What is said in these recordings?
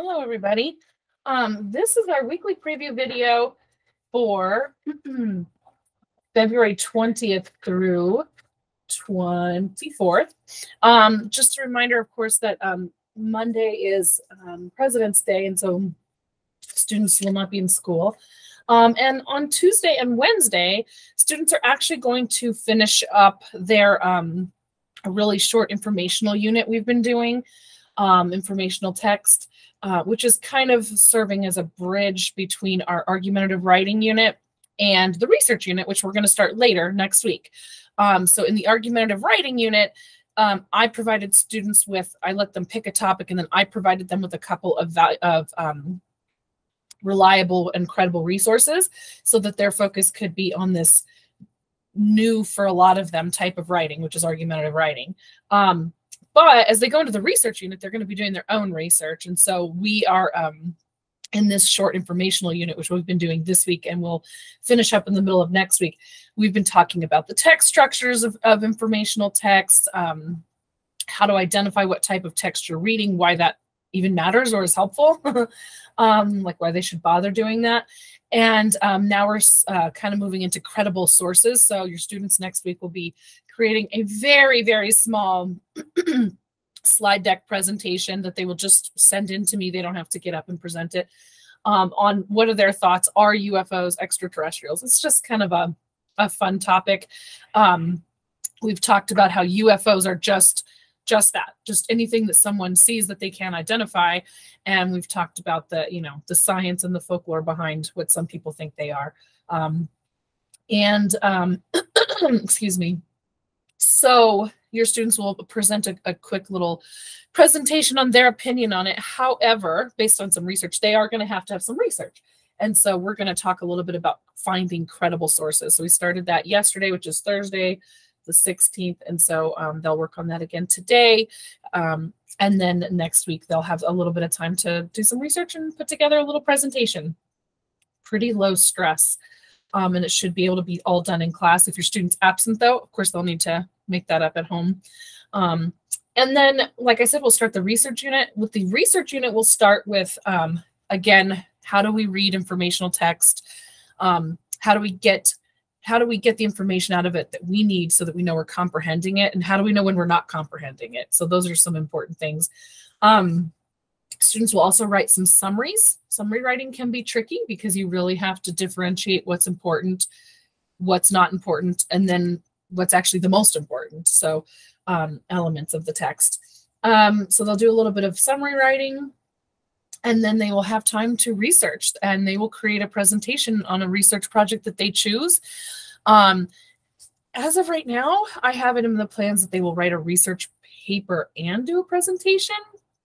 Hello, everybody. Um, this is our weekly preview video for February 20th through 24th. Um, just a reminder, of course, that um, Monday is um, President's Day, and so students will not be in school. Um, and on Tuesday and Wednesday, students are actually going to finish up their um, really short informational unit we've been doing, um, informational text, uh, which is kind of serving as a bridge between our argumentative writing unit and the research unit, which we're going to start later next week. Um, so in the argumentative writing unit, um, I provided students with, I let them pick a topic and then I provided them with a couple of, of um, reliable and credible resources so that their focus could be on this new for a lot of them type of writing, which is argumentative writing. Um, but as they go into the research unit, they're going to be doing their own research. And so we are um, in this short informational unit, which we've been doing this week and we'll finish up in the middle of next week. We've been talking about the text structures of, of informational text, um, how to identify what type of text you're reading, why that even matters or is helpful, um, like why they should bother doing that. And um, now we're uh, kind of moving into credible sources. So your students next week will be creating a very, very small slide deck presentation that they will just send in to me. They don't have to get up and present it um, on what are their thoughts. Are UFOs extraterrestrials? It's just kind of a, a fun topic. Um, we've talked about how UFOs are just just that just anything that someone sees that they can't identify. And we've talked about the you know the science and the folklore behind what some people think they are. Um, and um, excuse me. So your students will present a, a, quick little presentation on their opinion on it. However based on some research they are going to have to have some research. And so we're going to talk a little bit about finding credible sources. So we started that yesterday which is thursday the 16th. And so um, they'll work on that again today. Um, and then next week, they'll have a little bit of time to do some research and put together a little presentation. Pretty low stress. Um, and it should be able to be all done in class. If your student's absent, though, of course, they'll need to make that up at home. Um, and then, like I said, we'll start the research unit. With the research unit, we'll start with, um, again, how do we read informational text? Um, how do we get how do we get the information out of it that we need so that we know we're comprehending it? And how do we know when we're not comprehending it? So those are some important things. Um, students will also write some summaries. Summary writing can be tricky because you really have to differentiate what's important what's not important and then what's actually the most important. So um, elements of the text. Um, so they'll do a little bit of summary writing and then they will have time to research and they will create a presentation on a research project that they choose. Um, as of right now i have it in the plans that they will write a research paper and do a presentation.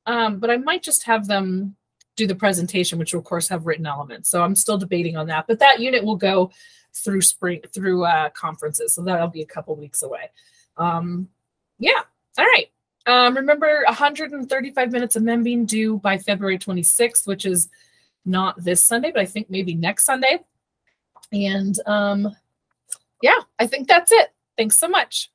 Um, but i might just have them do the presentation which will of course have written elements. So i'm still debating on that but that unit will go through spring through uh, conferences. So that'll be a couple weeks away. Um, yeah. All right um, remember, 135 minutes of Membean due by February 26th, which is not this Sunday, but I think maybe next Sunday. And um, yeah, I think that's it. Thanks so much.